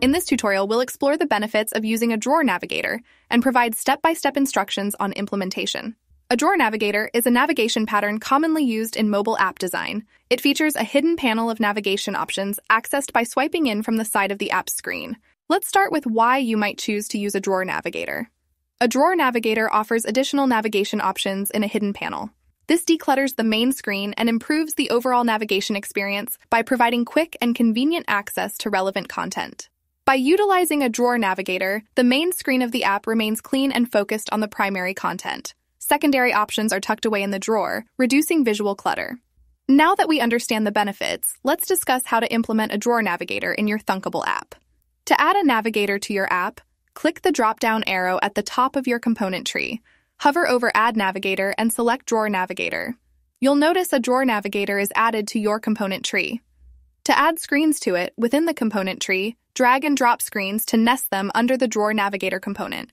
In this tutorial, we'll explore the benefits of using a drawer navigator and provide step-by-step instructions on implementation. A drawer navigator is a navigation pattern commonly used in mobile app design. It features a hidden panel of navigation options accessed by swiping in from the side of the app screen. Let's start with why you might choose to use a drawer navigator. A drawer navigator offers additional navigation options in a hidden panel. This declutters the main screen and improves the overall navigation experience by providing quick and convenient access to relevant content. By utilizing a drawer navigator, the main screen of the app remains clean and focused on the primary content. Secondary options are tucked away in the drawer, reducing visual clutter. Now that we understand the benefits, let's discuss how to implement a drawer navigator in your Thunkable app. To add a navigator to your app, click the drop down arrow at the top of your component tree. Hover over Add Navigator and select Drawer Navigator. You'll notice a Drawer Navigator is added to your component tree. To add screens to it within the component tree, drag and drop screens to nest them under the Drawer Navigator component.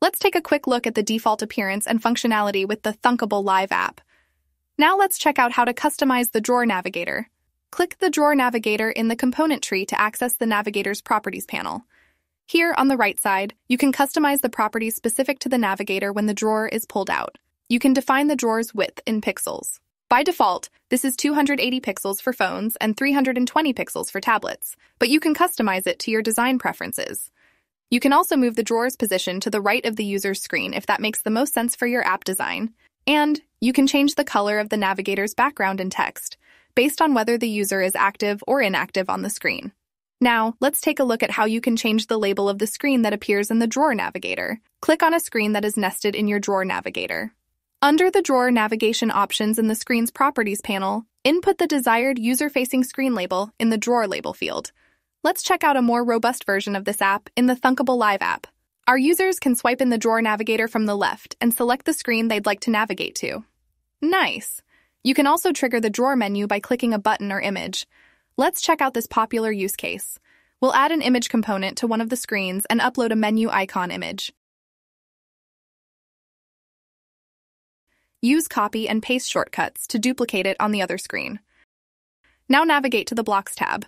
Let's take a quick look at the default appearance and functionality with the Thunkable Live app. Now let's check out how to customize the Drawer Navigator. Click the Drawer Navigator in the component tree to access the Navigator's Properties panel. Here on the right side, you can customize the properties specific to the Navigator when the drawer is pulled out. You can define the drawer's width in pixels. By default, this is 280 pixels for phones and 320 pixels for tablets, but you can customize it to your design preferences. You can also move the drawer's position to the right of the user's screen if that makes the most sense for your app design. And you can change the color of the navigator's background and text based on whether the user is active or inactive on the screen. Now, let's take a look at how you can change the label of the screen that appears in the Drawer Navigator. Click on a screen that is nested in your Drawer Navigator. Under the drawer navigation options in the screen's Properties panel, input the desired user-facing screen label in the Drawer label field. Let's check out a more robust version of this app in the Thunkable Live app. Our users can swipe in the Drawer Navigator from the left and select the screen they'd like to navigate to. Nice! You can also trigger the drawer menu by clicking a button or image. Let's check out this popular use case. We'll add an image component to one of the screens and upload a menu icon image. Use copy and paste shortcuts to duplicate it on the other screen. Now navigate to the Blocks tab.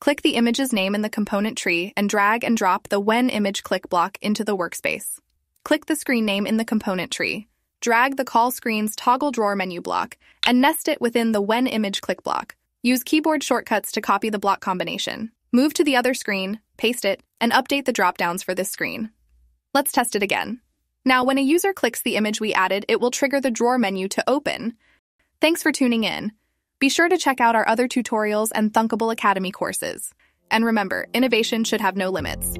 Click the image's name in the component tree and drag and drop the When Image Click block into the workspace. Click the screen name in the component tree. Drag the Call Screen's Toggle Drawer menu block and nest it within the When Image Click block. Use keyboard shortcuts to copy the block combination. Move to the other screen, paste it, and update the dropdowns for this screen. Let's test it again. Now, when a user clicks the image we added, it will trigger the drawer menu to open. Thanks for tuning in. Be sure to check out our other tutorials and Thunkable Academy courses. And remember, innovation should have no limits.